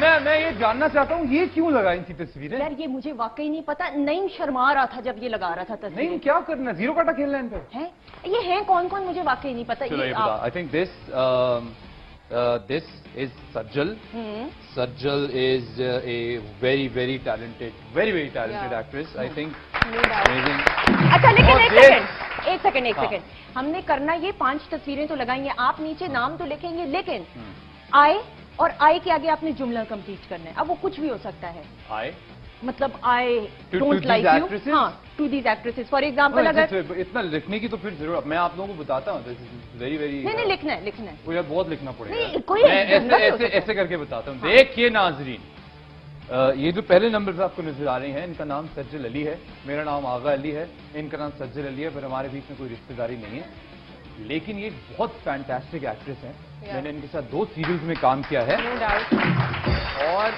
मैं मैं ये जानना चाहता हूँ ये क्यों लगाई थी तस्वीरें? यार ये मुझे वाकई नहीं पता। नईम शर्मा रहा था जब ये लगा रहा था नहीं तस्वीरें क्या करना? ज़ीरो काटा खेलना है इन पे हैं? ये हैं? कौन कौन मुझे वाकई नहीं पता। ये I think this this is Sajal hmm, Sajal is a very very talented very very talented Yeah. Actress I think no. अच्छा लेकिन एक सेकंड एक सेकंड एक हाँ। सेकंड हमने करना ये पाँच तस्वीरें तो लगाएँगे आप नीचे नाम तो लिखेंगे लेकिन हम्म। आए और आई के आगे आपने जुमला कंप्लीट करना है। अब वो कुछ भी हो सकता है। आए मतलब आई डोंट लाइक यू हाँ to these actresses for example अगर अच्छा, इतना लिखने की तो फिर ज़रूरत मैं आप लोगों को बताता हूँ। वेरी वेरी नहीं नहीं लिखना है लिखना है। वो यार बहुत लिखना पड़ेगा। कोई ऐसे ऐसे ऐसे करके बताता हूँ। देखिए नाजरीन। ये जो पहले नंबर पे आपको नज़र आ रहे हैं इनका नाम सज्जल अली है। मेरा नाम आगा अली है। इनका नाम सज्जल अली है पर हमारे बीच में कोई रिश्तेदारी नहीं है। लेकिन ये बहुत फैंटास्टिक एक्ट्रेस हैं। मैंने इनके साथ दो सीरियल्स में काम किया है। और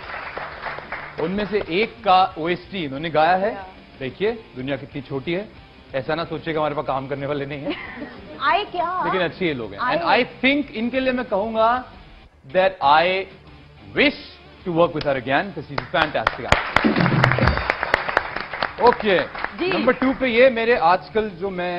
उनमें से एक का ओएसटी इन्होंने गाया है। देखिए दुनिया कितनी छोटी है। ऐसा ना सोचेगा हमारे पास काम करने वाले नहीं है। आए क्या? लेकिन अच्छे ये लोग हैं। एंड आई थिंक इनके लिए मैं कहूँगा that I wish to work with her again because is fantastic okay number two पे ये मेरे आजकल जो मैं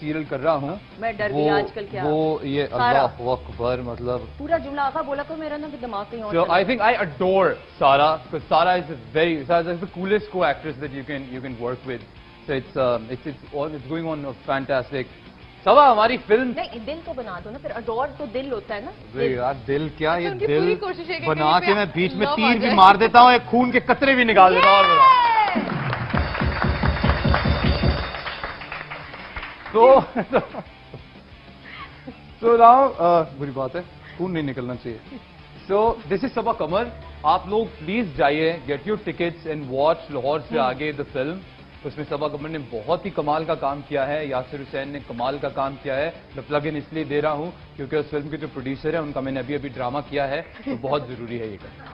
सीरियल कर रहा हूँ मैं डर गई आजकल क्या? वो ये सारा। अल्लाह अकबर मतलब पूरा जुमला आगा बोला तो मेरा ना दिमाग कहीं और आई adore Sara because Sara is a very Sara is the coolest co-actress that you can you can work with. So it's um, it's it's all it's going on a fantastic. सवा हमारी फ़िल्म नहीं दिल तो बना दो ना फिर adore तो दिल होता है ना। अरे यार दिल क्या ये दिल कि बना के मैं बीच में तीर भी मार देता हूँ एक खून के कतरे भी निकाल देता हूँ तो सो नाउ बुरी बात है, खून नहीं निकलना चाहिए। सो दिस इज़ सबा कमर आप लोग प्लीज़ जाइए get your tickets and watch Lahore Se Aage the film उसमें सबा कमर ने बहुत ही कमाल का काम किया है यासिर हुसैन ने कमाल का काम किया है। मैं प्लग इन इसलिए दे रहा हूँ, क्योंकि उस फ़िल्म के जो प्रोड्यूसर है, उनका मैंने अभी अभी ड्रामा किया है तो बहुत ज़रूरी है ये करना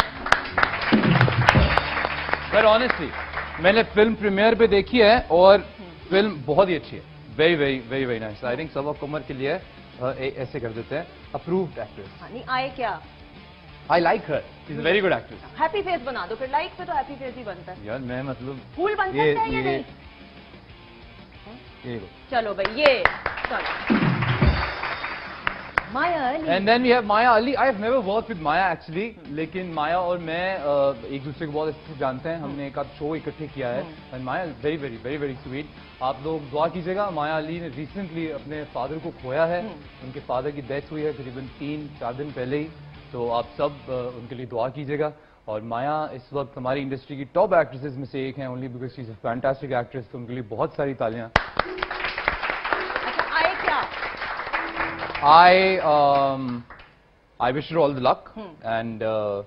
पर ऑनेस्टली मैंने फ़िल्म प्रीमियर पे देखी है और फ़िल्म बहुत ही अच्छी है। Very very very very nice I think सब ऑफ़ कमर के लिए ऐसे कर देते हैं. अप्रूव्ड एक्ट्रेस हाँ, नहीं आए क्या? I like her is very good actress happy face बना दो फिर लाइक पे तो हैप्पी फेस ही बनता है. यार मैं मतलब फूल बन सकता है या ये- नहीं? ये चलो भाई ये चलो. Maya Ali. And then we have Maya Ali. I have never work with Maya actually लेकिन माया और मैं एक दूसरे को बहुत अच्छे से जानते हैं। हमने एक आध शो इकट्ठे किया है। And Maya very very very very sweet आप लोग दुआ कीजिएगा माया अली ने रिसेंटली अपने फादर को खोया है। उनके फादर की डेथ हुई है करीबन तीन चार दिन पहले ही। तो आप सब उनके लिए दुआ कीजिएगा। और माया इस वक्त हमारी इंडस्ट्री की टॉप एक्ट्रेसेस में से एक हैं। Only because she is a fantastic actress तो उनके लिए बहुत सारी तालियाँ। I um, I wish her all the luck, hmm. and uh,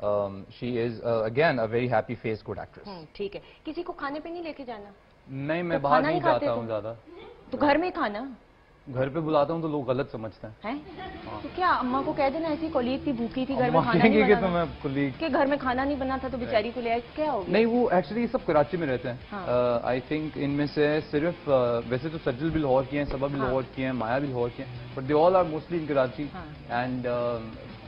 um, she is uh, again a very happy face, good actress. हम्म, ठीक है किसी को खाने पे नहीं लेके जाना नहीं मैं तो बाहर नहीं नहीं जाता हूँ ज़्यादा तो घर में ही खाना घर पे बुलाता हूँ तो लोग गलत समझते हैं। है? तो क्या अम्मा को कह देना ऐसी कोलीग थी भूखी थी घर में खाना नहीं बनाना तुम्हें कुलीग कि घर में खाना नहीं बना था तो बेचारी को ले आए क्या हो नहीं वो एक्चुअली सब कराची में रहते हाँ। हैं। आई थिंक इनमें से सिर्फ़ uh, वैसे तो सज्जल भी लाहौर की हैं सबा भी हाँ। लाहौर की हैं माया भी लाहौर की हैं but they all are mostly in Karachi. हाँ। And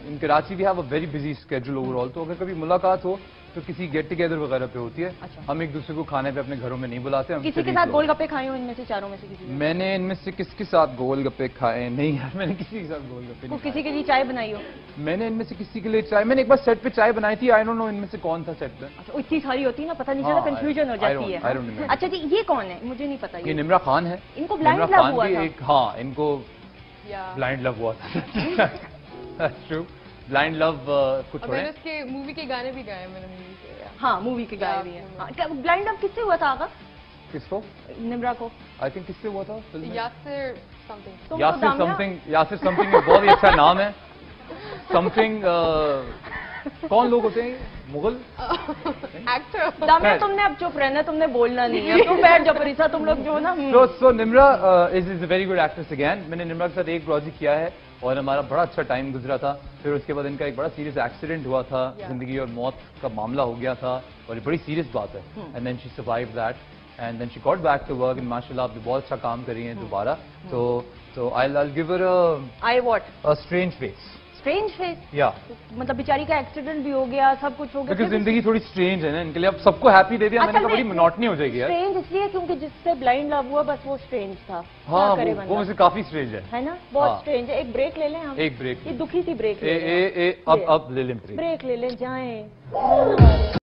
in Karachi we have a very busy schedule overall तो अगर कभी मुलाकात हो तो किसी गेट टुगेदर वगैरह पे होती है। अच्छा। हम एक दूसरे को खाने पे अपने घरों में नहीं बुलाते हम किसी के साथ गोल गप्पे खाए हो इनमें से चारों में से किसी? मैंने इनमें से किसके साथ गोल गप्पे खाए? नहीं यार मैंने किसी के साथ गोल गप्पे नहीं किसी के लिए चाय बनाई हो? मैंने इनमें से किसी के लिए चाय मैंने एक बार सेट पे चाय बनाई थी आई डोंट नो इनमें से कौन था सेट पे। अच्छा इतनी सारी होती है ना पता नहीं हाँ, चला कंफ्यूजन हो I जाती है. अच्छा जी ये कौन है? मुझे नहीं पता ये निमरा खान है। इनको निमरा love खान हुआ था। हाँ इनको ब्लाइंड लव हुआ था। ब्लाइंड लव कुछ और छोड़े मैंने उसके मूवी के गाने भी गाए मैंने मूवी के हाँ मूवी के गाए भी हैं। ब्लाइंड लव किससे हुआ था आगा? किसको? निमरा को। आई थिंक किससे हुआ था फ़िल्म? यासिर समथिंग तो यासिर समथिंग यासिर समथिंग बहुत ही अच्छा नाम है। समथिंग कौन लोग होते हैं? मुगल? एक्टर दामिया है। तुमने अब चुप रहना तुमने बोलना नहीं है। तुम बैठ जाओ परिसा तुम लोग जो हो ना। So, so Nimra uh, is, is a very good actress again. मैंने निम्रा के साथ एक प्रोजेक्ट किया है। और हमारा बड़ा अच्छा टाइम गुजरा था। फिर उसके बाद इनका एक बड़ा सीरियस एक्सीडेंट हुआ था. ज़िंदगी और मौत का मामला हो गया था और ये बड़ी सीरियस बात है। And then she survive that and then she got back to work in माशाल्लाह आप भी बहुत अच्छा काम कर रही हैं दोबारा। तो तो I'll give I what a strange face strange है। या मतलब बेचारी का एक्सीडेंट भी हो गया सब कुछ हो गया क्योंकि ज़िंदगी थोड़ी स्ट्रेंज है ना इनके लिए। अब सबको हैप्पी दे दिया मैंने कहा बड़ी मोनोटनी हो जाएगी यार। स्ट्रेंज इसलिए क्योंकि जिससे ब्लाइंड लव हुआ बस वो स्ट्रेंज था। हाँ वो, बंदा? वो मुझे काफ़ी स्ट्रेंज है। है ना? बहुत हाँ। स्ट्रेंज है। एक ब्रेक ले लें हम। एक ब्रेक ये दुखी सी ब्रेक ले लें अब अब ले ब्रेक ले लें जाएँ।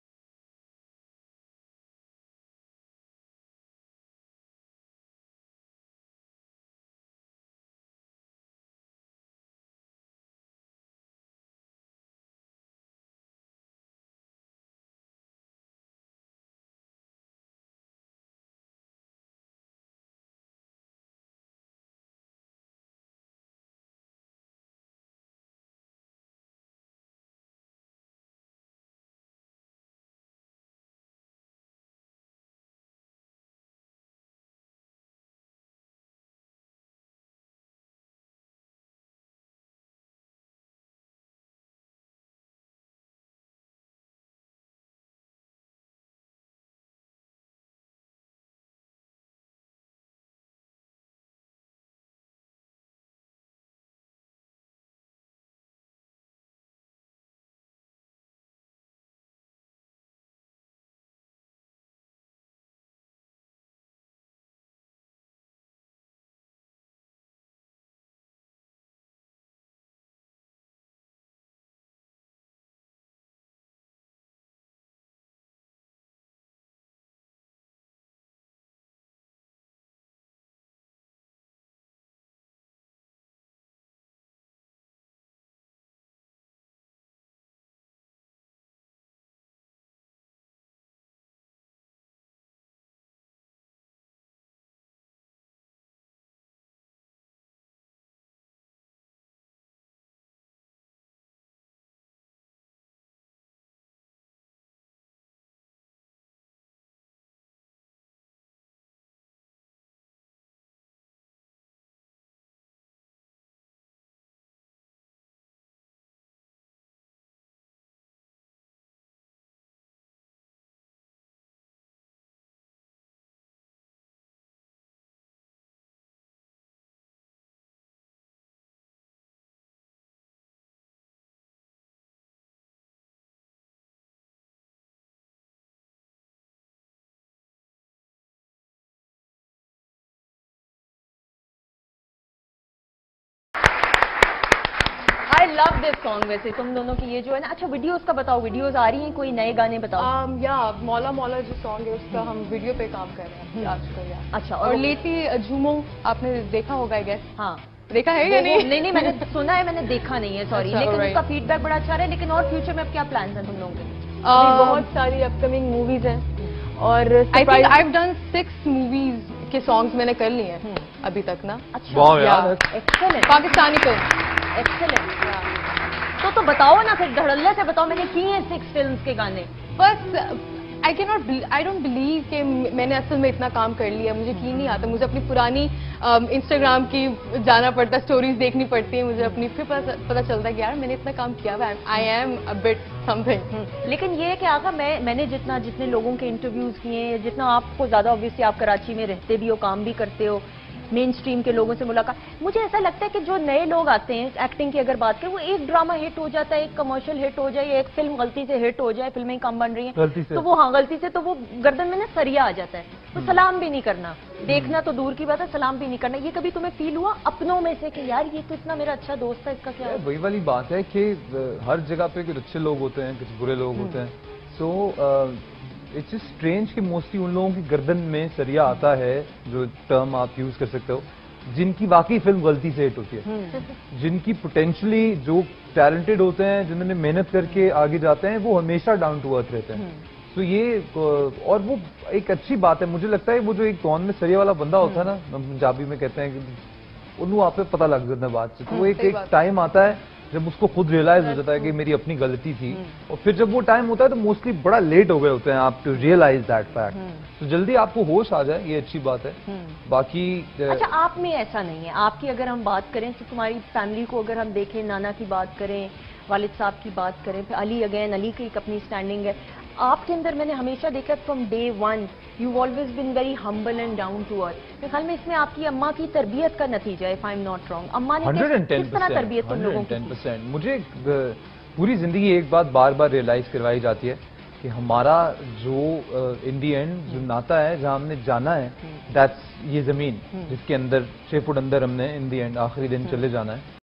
लव दिस सॉन्ग वैसे तुम दोनों की ये जो है ना अच्छा वीडियोस का बताओ वीडियोस आ रही हैं कोई नए गाने बताओ। Um, या मौला मौला जो सॉन्ग है उसका हम वीडियो पे काम कर रहे हैं आजकल अच्छा और लेटली झूमो आपने देखा होगा आई गेस हाँ। देखा है या नहीं? नहीं नहीं मैंने सुना है मैंने देखा नहीं है सॉरी अच्छा, लेकिन उसका फीडबैक बड़ा अच्छा रहा है लेकिन और फ्यूचर में अब क्या प्लान है तुम लोगों के? अभी बहुत सारी अपकमिंग मूवीज़ हैं और I think done six movies के सॉन्ग्स मैंने कर लिए हैं अभी तक ना। अच्छा. एक्सेलेंट पाकिस्तानी फ़िल्म एक्सेलेंट तो तो बताओ ना फिर धड़ल्ले से बताओ मैंने की हैं सिक्स फ़िल्म के गाने? बस I can not I don't believe कि मैंने असल में इतना काम कर लिया। मुझे की नहीं आता। मुझे अपनी पुरानी इंस्टाग्राम की जाना पड़ता स्टोरीज देखनी पड़ती है। मुझे अपनी फिर पता, पता चलता है कि यार मैंने इतना काम किया हुआ I am a bit something लेकिन ये है कि आगा मैं मैंने जितना जितने लोगों के इंटरव्यूज़ किए हैं जितना आपको ज़्यादा ऑब्वियसली आप कराची में रहते भी हो काम भी करते हो मेन स्ट्रीम के लोगों से मुलाकात। मुझे ऐसा लगता है कि जो नए लोग आते हैं एक्टिंग की अगर बात करें वो एक ड्रामा हिट हो जाता है एक कमर्शियल हिट हो जाए एक फ़िल्म गलती से हिट हो जाए फ़िल्में कम बन रही हैं तो वो हाँ गलती से तो वो गर्दन में ना सरिया आ जाता है। तो सलाम भी नहीं करना। देखना तो दूर की बात है सलाम भी नहीं करना। ये कभी तुम्हें फील हुआ अपनों में से कि यार ये तो इतना मेरा अच्छा दोस्त है इसका क्या वही वाली बात है कि हर जगह पे कुछ अच्छे लोग होते हैं कुछ बुरे लोग होते हैं। सो इट्स स्ट्रेंज कि मोस्टली उन लोगों की गर्दन में सरिया आता है जो टर्म आप यूज़ कर सकते हो जिनकी वाकई फ़िल्म गलती से हिट होती है। जिनकी पोटेंशियली जो टैलेंटेड होते हैं जिन्होंने मेहनत करके आगे जाते हैं वो हमेशा डाउन टू अर्थ रहते हैं। तो ये और वो एक अच्छी बात है। मुझे लगता है वो जो एक कौन में सरिया वाला बंदा होता है ना हम पंजाबी में कहते हैं कि उन्हें वहाँ पे पता लग जाता है बात से तो वो एक। टाइम आता है जब उसको खुद रियलाइज़ हो जाता है कि मेरी अपनी गलती थी। और फिर जब वो टाइम होता है तो मोस्टली बड़ा लेट हो गए होते हैं आप टू रियलाइज़ दैट फैक्ट तो जल्दी आपको होश आ जाए ये अच्छी बात है। बाकी अच्छा आप में ऐसा नहीं है। आपकी अगर हम बात करें तो तुम्हारी फैमिली को अगर हम देखें नाना की बात करें वालिद साहब की बात करें फिर अली अगैन अली की एक अपनी स्टैंडिंग है। आपके अंदर मैंने हमेशा देखा from day one you always been very humble and down to earth मेरे ख्याल में इसमें आपकी अम्मा की तरबियत का नतीजा है if I am not wrong अम्मा ने किस, किस तरह तरबियत तुम लोगों की? की? मुझे पूरी ज़िंदगी एक बात बार बार रियलाइज़ करवाई जाती है कि हमारा जो इन दी एंड जो नाता है जहाँ हमने जाना है दैट्स ये ज़मीन जिसके अंदर छह फुट अंदर हमने इन दी एंड आखिरी दिन चले जाना है।